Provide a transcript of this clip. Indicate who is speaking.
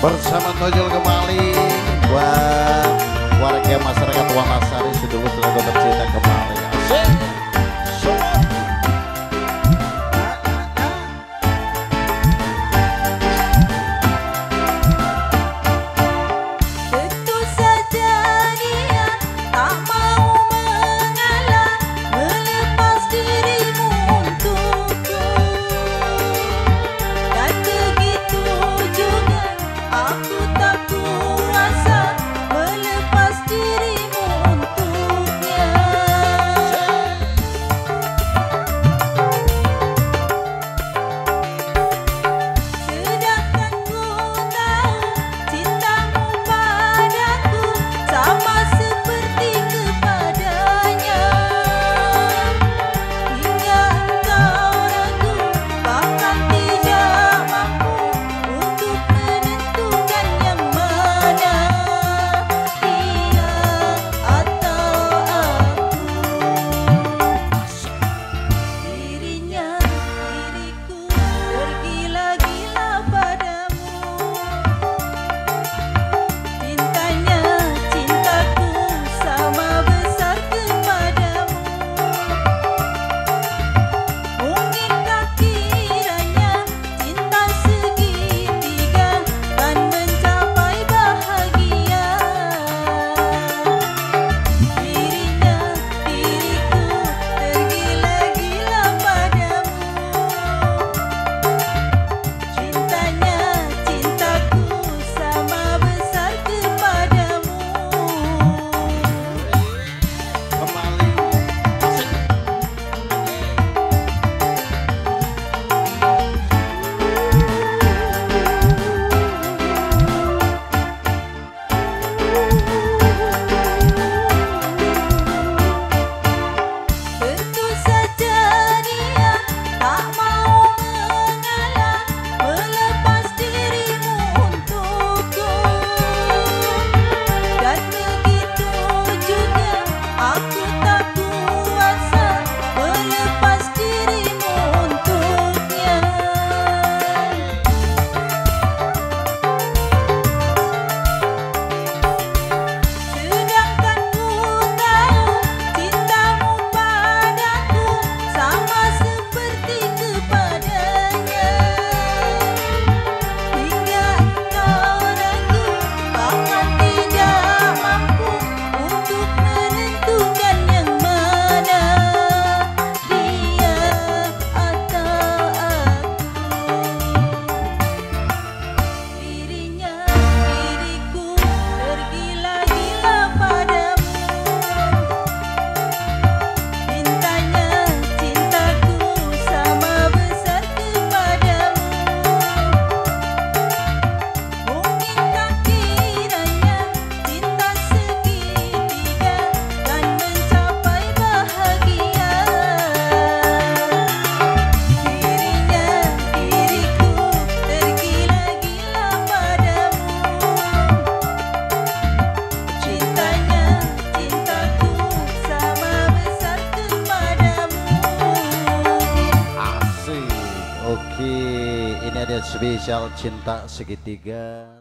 Speaker 1: bersama Tojol kembali buat warga masyarakat Wanasari sedulur tenaga tercinta kembali spesial cinta segitiga.